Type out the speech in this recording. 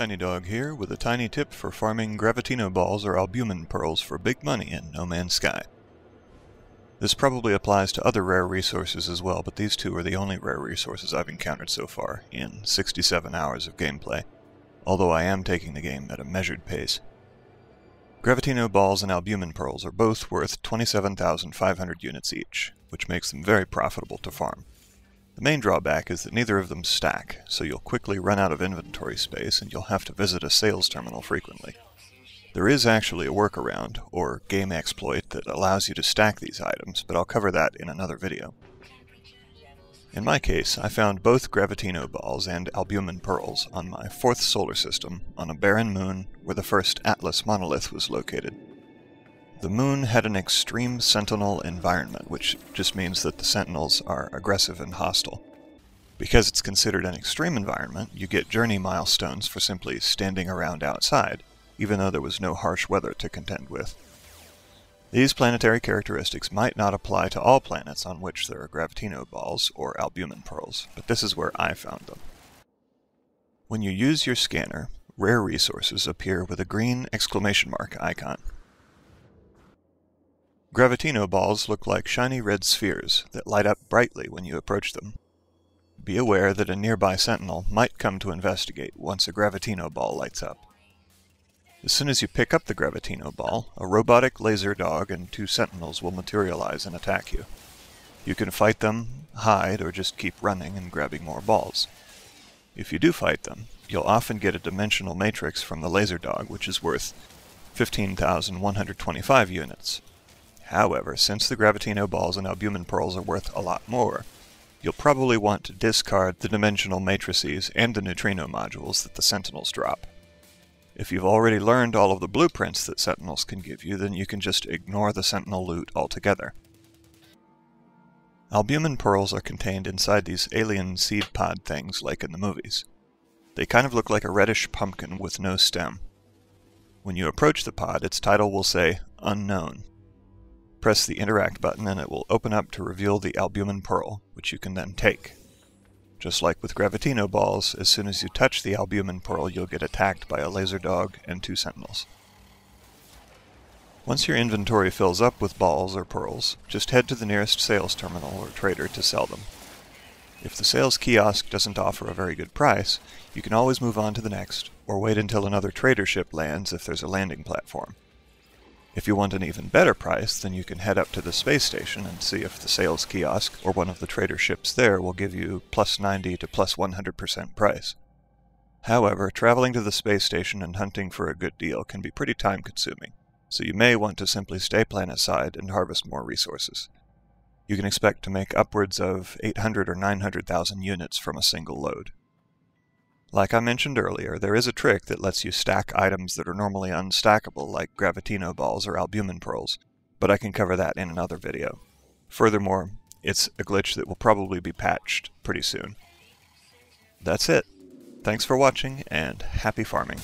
Tiny Dog here with a tiny tip for farming Gravitino balls or albumen pearls for big money in No Man's Sky. This probably applies to other rare resources as well, but these two are the only rare resources I've encountered so far in 67 hours of gameplay, although I am taking the game at a measured pace. Gravitino balls and albumen pearls are both worth 27,500 units each, which makes them very profitable to farm. The main drawback is that neither of them stack, so you'll quickly run out of inventory space and you'll have to visit a sales terminal frequently. There is actually a workaround, or game exploit, that allows you to stack these items, but I'll cover that in another video. In my case, I found both Gravitino balls and albumen pearls on my fourth solar system on a barren moon where the first Atlas monolith was located. The moon had an extreme sentinel environment, which just means that the sentinels are aggressive and hostile. Because it's considered an extreme environment, you get journey milestones for simply standing around outside, even though there was no harsh weather to contend with. These planetary characteristics might not apply to all planets on which there are gravitino balls or albumen pearls, but this is where I found them. When you use your scanner, rare resources appear with a green exclamation mark icon. Gravitino balls look like shiny red spheres that light up brightly when you approach them. Be aware that a nearby sentinel might come to investigate once a Gravitino ball lights up. As soon as you pick up the Gravitino ball, a robotic laser dog and two sentinels will materialize and attack you. You can fight them, hide, or just keep running and grabbing more balls. If you do fight them, you'll often get a dimensional matrix from the laser dog, which is worth 15,125 units. However, since the Gravitino balls and albumen pearls are worth a lot more, you'll probably want to discard the dimensional matrices and the neutrino modules that the Sentinels drop. If you've already learned all of the blueprints that Sentinels can give you, then you can just ignore the Sentinel loot altogether. Albumen pearls are contained inside these alien seed pod things like in the movies. They kind of look like a reddish pumpkin with no stem. When you approach the pod, its title will say Unknown, Press the Interact button and it will open up to reveal the albumen pearl, which you can then take. Just like with Gravitino balls, as soon as you touch the albumen pearl you'll get attacked by a laser dog and two sentinels. Once your inventory fills up with balls or pearls, just head to the nearest sales terminal or trader to sell them. If the sales kiosk doesn't offer a very good price, you can always move on to the next, or wait until another trader ship lands if there's a landing platform. If you want an even better price, then you can head up to the space station and see if the sales kiosk or one of the trader ships there will give you plus 90 to plus 100% price. However, traveling to the space station and hunting for a good deal can be pretty time consuming, so you may want to simply stay planet-side and harvest more resources. You can expect to make upwards of 800 or 900,000 units from a single load. Like I mentioned earlier, there is a trick that lets you stack items that are normally unstackable, like Gravitino balls or albumen pearls, but I can cover that in another video. Furthermore, it's a glitch that will probably be patched pretty soon. That's it. Thanks for watching, and happy farming.